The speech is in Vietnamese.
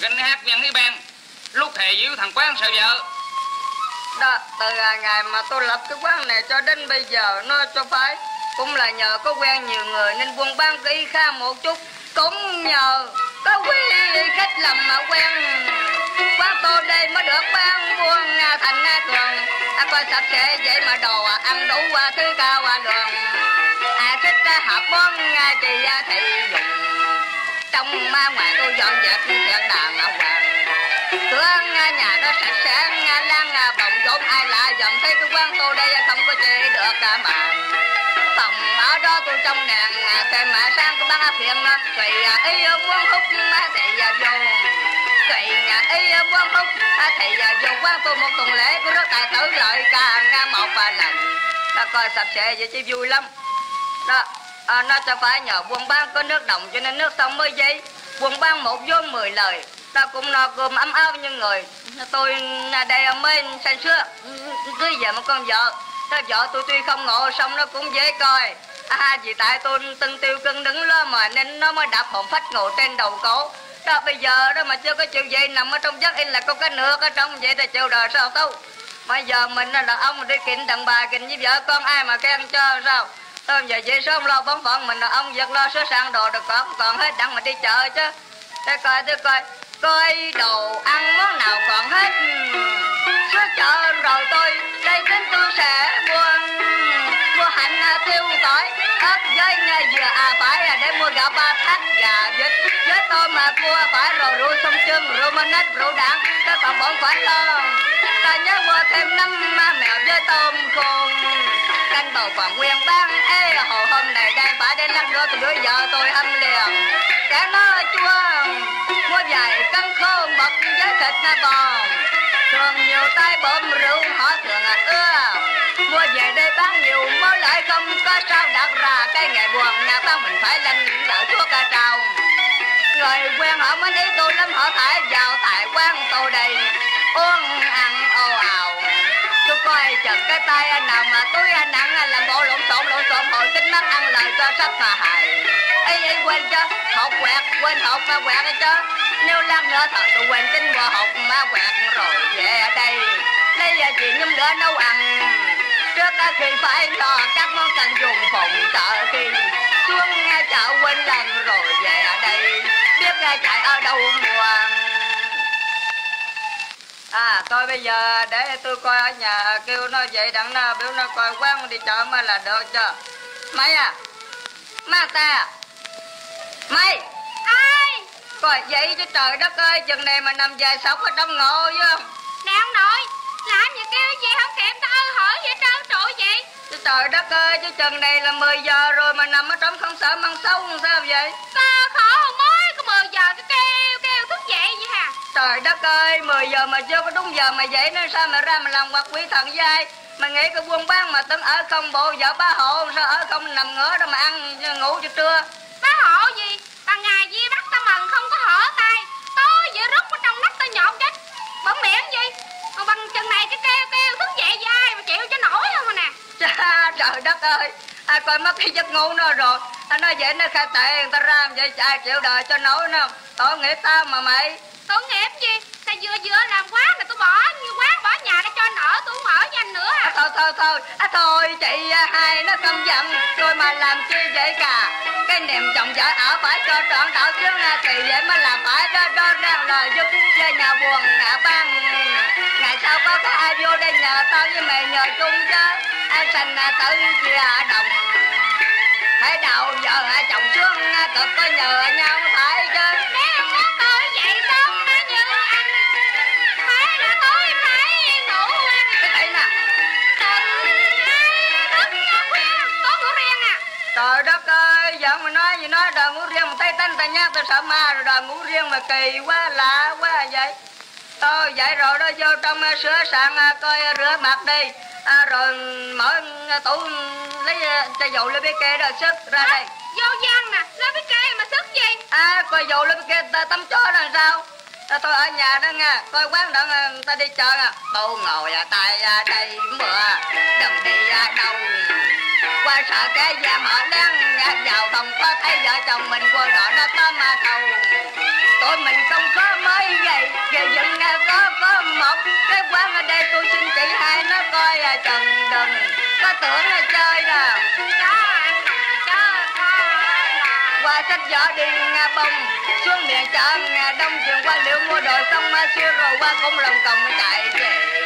gánh hát nhận cái ban lúc thề với thằng quán sợ vợ. Đó từ à, ngày mà tôi lập cái quán này cho đến bây giờ nó cho phải. Cũng là nhờ có quen nhiều người nên buôn bán cái kha một chút. Cũng nhờ có quý khách lầm mà quen. Quán tôi đây mới được ban quân à, thành thường à, coi sạch sẽ vậy mà đồ à, ăn đủ à, thứ cao à, đường. À thích à, hợp món chị thì dùng. Trong ma ngoài tôi dọn dẹp thiệt ai thấy cái quán tôi đây không có gì được cả mà. Phòng ở đó tôi trong đèn à, xem mà sang cái băng phiền nó. Thầy ấy muốn hút thầy vô. Tùy ấy muốn hút thầy vô. Quán tôi một tuần lễ của nó tài tử lợi cả ngang một vài lần. Nó coi sạch sẽ vậy chứ vui lắm. Đó à, nó cho phải nhờ buôn bán có nước đồng cho nên nước sông mới dây buôn bán một vốn mười lời ta cũng no cơm ấm áo như người. Tôi đây mới sang sữa cưới về một con vợ. Thế vợ tôi tuy không ngộ, xong nó cũng dễ coi. À vì tại tôi từng tiêu cân đứng lo mà nên nó mới đạp hồn phách ngồi trên đầu cổ. Đó, bây giờ đó mà chưa có chịu vậy nằm ở trong giấc in là có cái nước ở trong vậy thì chịu đời sao tôi bây giờ mình là ông đi kiện đàn bà kiện với vợ con ai mà khen cho sao? Tôi giờ vậy sớm lo bóng phận mình là ông việc lo sửa sang đồ được còn còn hết đặng mà đi chợ chứ. Thế coi thế coi coi đồ ăn món nào còn hết. Sửa chợ rồi tôi đây đến tôi sẽ mua, mua hành à, tiêu tỏi ớt với à, dừa à phải là để mua gạo ba thác gà vịt. Với tôm mà cua phải rồi rượu sông chân rượu mơ rượu đạn các còn bọn phải lo. Ta nhớ mua thêm năm mèo với tôm khôn. Canh bầu còn nguyên bán. Ê hồ hôm này đang phải đến lát nữa tôi đứa vợ tôi âm liền. Cái nó chua dài vài cân khô mật với thịt bò thường nhiều tay bơm rượu, họ thường à ưa. Mua về đây bán nhiều, mới lại không có sao đặt ra. Cái ngày buồn, nhà ta mình phải lên lỡ chúa ca trào. Người quen họ mới ý tôi lắm, họ thải vào tại quan tôi đây. Uống coi cái tay anh nào mà túi anh nặng làm bộ lộn xộn lộn xộn, hồi tính mắt ăn lời cho sắp mà hài. Ấy ấy quên chứ, hột quẹt, quên hột mà quẹt chứ. Nếu lát nữa thật tôi quên tính qua hột mà quẹt rồi về đây. Đây là chuyện nhâm nữa nấu ăn. Trước khi phải lo các món cần dùng phòng sợ khi xuống chợ quên lần rồi về đây. Biết nghe chạy ở đâu mua à tôi bây giờ để tôi coi ở nhà kêu nó vậy đặng nó biểu nó coi quán đi chợ mà là được chưa? Mày à? Má ta mày ai? Coi vậy chứ trời đất ơi chừng này mà nằm dài sống ở trong ngộ chứ nè ông nội làm gì kêu gì không kịp tao ơi hỏi vậy trơn trụi vậy. Chứ trời đất ơi chứ chừng này là 10 giờ rồi mà nằm ở trong không sợ măng sâu làm sao vậy? Ta khổ trời đất ơi 10 giờ mà chưa có đúng giờ mà dậy nữa sao mà ra mà làm quạt quỷ thần với mà nghĩ cái buôn bán mà tính ở không bộ vợ ba hộ sao ở không nằm ngửa đâu mà ăn ngủ cho trưa? Bá hộ gì? Ban ngày gì bắt ta mần không có hở tay. Tối vậy rút ở trong nách ta nhọn chết. Bẩn miệng gì? Mà bằng chừng này cái kêu kêu thức dậy với ai mà chịu cho nổi không à nè. Chà, trời đất ơi. Ai coi mất cái giấc ngủ nó rồi. Anh nói vậy nó khai tệ người ta ra vậy ai chịu đời cho nổi nó tội nghiệp tao mà mày tội nghiệp gì ta vừa vừa làm quá là tôi bỏ như quán bỏ nhà để cho nở tôi không ở với anh nữa à. Thôi thôi thôi. À, thôi chị à, hai nó xâm giận. Rồi mà làm chi vậy cả? Cái niềm chồng vợ ở phải cho trọn đạo chứ nghe thì vậy mới làm phải đó đó ràng lời giúp cho nhà buồn nhà băng. Ngày sau có cái ai vô đây nhờ tao với mày nhờ chung chứ. Ai sanh à, tự chia đồng. Phải đầu vợ à, chồng xuống cực có nhờ nhau phải chứ. Trời đất ơi giờ mà nói gì nói đời ngủ riêng mà thấy tánh ta nhát ta sợ ma rồi đời ngủ riêng mà kỳ quá lạ quá vậy. Thôi vậy rồi đó vô trong uh, sửa soạn uh, coi uh, rửa mặt đi. À, rồi mở tủ lấy chai dầu lên bên kia rồi sức ra đây. Vô gian nè lên bên kia mà sức gì? À coi dầu lên bên kia ta tắm chó làm sao? Ta tôi ở nhà đó nha coi quán đó ta đi chơi à tôi ngồi à tay à, đây bữa đừng đi à, đâu qua sợ cái giam họ đang vào phòng có thấy vợ chồng mình qua đỏ nó có mà cầu. Tôi mình không có mấy vậy về dựng có có một cái quán ở đây. Tôi xin chị hai nó coi à, chừng đừng có tưởng là chơi đâu qua sách vở đi nga bông, xuống miền chợ đông trường qua liệu mua đồ xong siêu rồi qua cũng lòng còng chạy về.